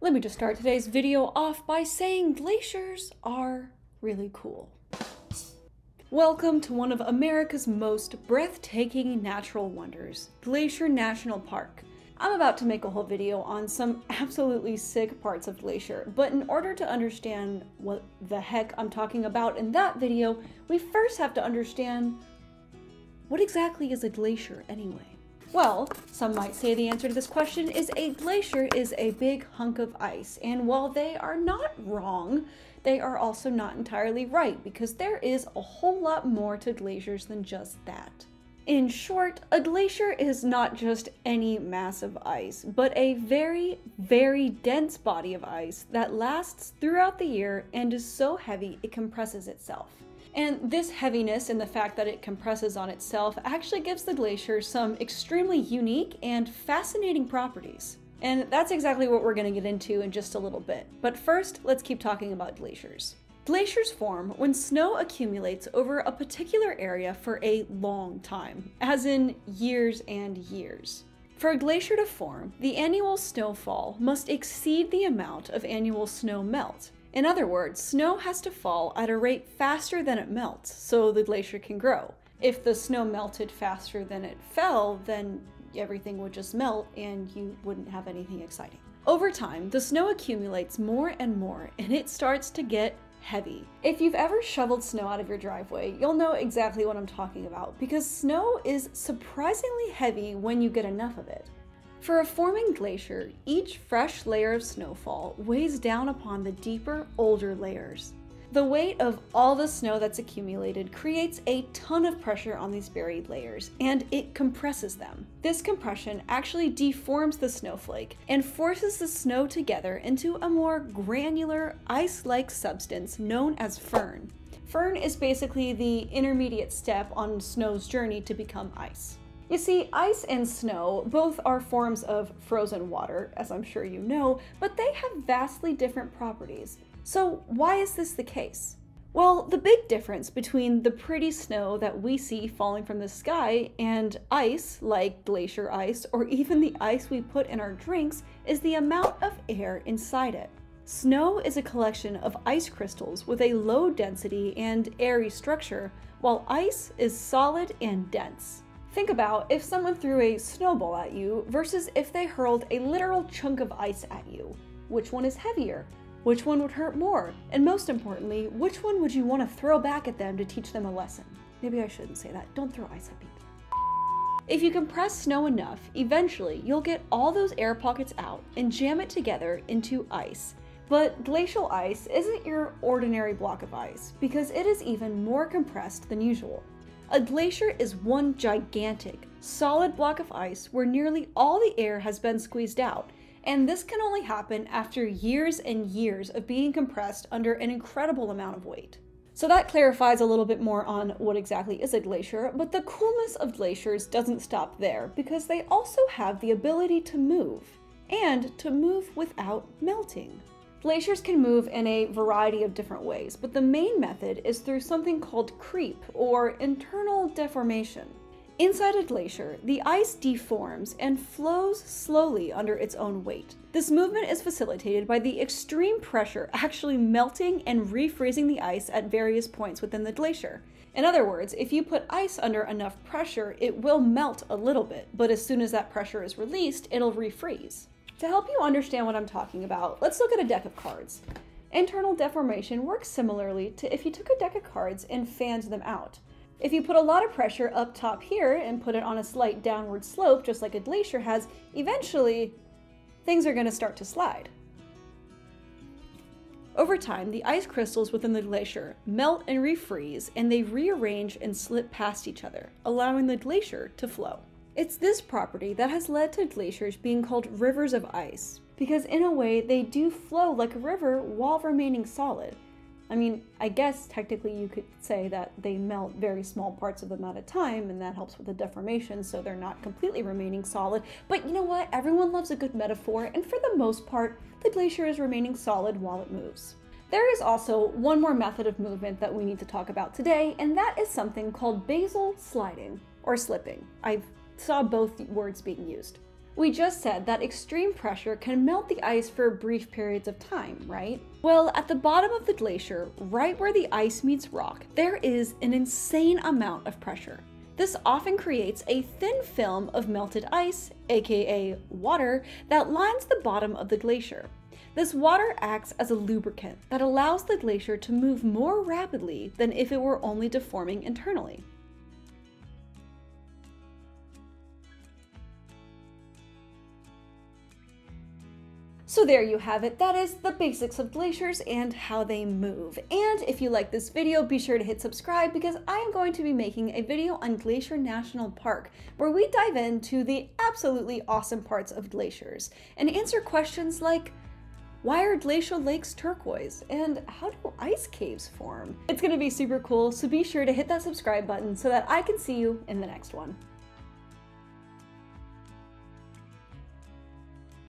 Let me just start today's video off by saying glaciers are really cool. Welcome to one of America's most breathtaking natural wonders, Glacier National Park. I'm about to make a whole video on some absolutely sick parts of Glacier, but in order to understand what the heck I'm talking about in that video, we first have to understand what exactly is a glacier anyway? Well, some might say the answer to this question is a glacier is a big hunk of ice, and while they are not wrong, they are also not entirely right because there is a whole lot more to glaciers than just that. In short, a glacier is not just any mass of ice, but a very, very dense body of ice that lasts throughout the year and is so heavy it compresses itself. And this heaviness and the fact that it compresses on itself actually gives the glacier some extremely unique and fascinating properties. And that's exactly what we're going to get into in just a little bit. But first, let's keep talking about glaciers. Glaciers form when snow accumulates over a particular area for a long time, as in years and years. For a glacier to form, the annual snowfall must exceed the amount of annual snow melt, in other words, snow has to fall at a rate faster than it melts so the glacier can grow. If the snow melted faster than it fell, then everything would just melt and you wouldn't have anything exciting. Over time, the snow accumulates more and more and it starts to get heavy. If you've ever shoveled snow out of your driveway, you'll know exactly what I'm talking about because snow is surprisingly heavy when you get enough of it. For a forming glacier, each fresh layer of snowfall weighs down upon the deeper, older layers. The weight of all the snow that's accumulated creates a ton of pressure on these buried layers, and it compresses them. This compression actually deforms the snowflake and forces the snow together into a more granular, ice like substance known as firn. Firn is basically the intermediate step on snow's journey to become ice. You see, ice and snow both are forms of frozen water, as I'm sure you know, but they have vastly different properties. So, why is this the case? Well, the big difference between the pretty snow that we see falling from the sky and ice, like glacier ice, or even the ice we put in our drinks, is the amount of air inside it. Snow is a collection of ice crystals with a low density and airy structure, while ice is solid and dense. Think about if someone threw a snowball at you versus if they hurled a literal chunk of ice at you. Which one is heavier? Which one would hurt more? And most importantly, which one would you want to throw back at them to teach them a lesson? Maybe I shouldn't say that. Don't throw ice at people. If you compress snow enough, eventually you'll get all those air pockets out and jam it together into ice. But glacial ice isn't your ordinary block of ice because it is even more compressed than usual. A glacier is one gigantic, solid block of ice where nearly all the air has been squeezed out, and this can only happen after years and years of being compressed under an incredible amount of weight. So that clarifies a little bit more on what exactly is a glacier, but the coolness of glaciers doesn't stop there because they also have the ability to move, and to move without melting. Glaciers can move in a variety of different ways, but the main method is through something called creep, or internal deformation. Inside a glacier, the ice deforms and flows slowly under its own weight. This movement is facilitated by the extreme pressure actually melting and refreezing the ice at various points within the glacier. In other words, if you put ice under enough pressure, it will melt a little bit, but as soon as that pressure is released, it'll refreeze. To help you understand what I'm talking about, let's look at a deck of cards. Internal deformation works similarly to if you took a deck of cards and fanned them out. If you put a lot of pressure up top here and put it on a slight downward slope, just like a glacier has, eventually things are going to start to slide. Over time, the ice crystals within the glacier melt and refreeze, and they rearrange and slip past each other, allowing the glacier to flow. It's this property that has led to glaciers being called rivers of ice, because in a way they do flow like a river while remaining solid. I mean, I guess technically you could say that they melt very small parts of them at a time, and that helps with the deformation, so they're not completely remaining solid. But you know what? Everyone loves a good metaphor, and for the most part, the glacier is remaining solid while it moves. There is also one more method of movement that we need to talk about today, and that is something called basal sliding or slipping. I've saw both words being used. We just said that extreme pressure can melt the ice for brief periods of time, right? Well, at the bottom of the glacier, right where the ice meets rock, there is an insane amount of pressure. This often creates a thin film of melted ice, aka water, that lines the bottom of the glacier. This water acts as a lubricant that allows the glacier to move more rapidly than if it were only deforming internally. So there you have it. That is the basics of glaciers and how they move. And if you like this video, be sure to hit subscribe because I am going to be making a video on Glacier National Park where we dive into the absolutely awesome parts of glaciers and answer questions like, why are glacial lakes turquoise? And how do ice caves form? It's gonna be super cool, so be sure to hit that subscribe button so that I can see you in the next one.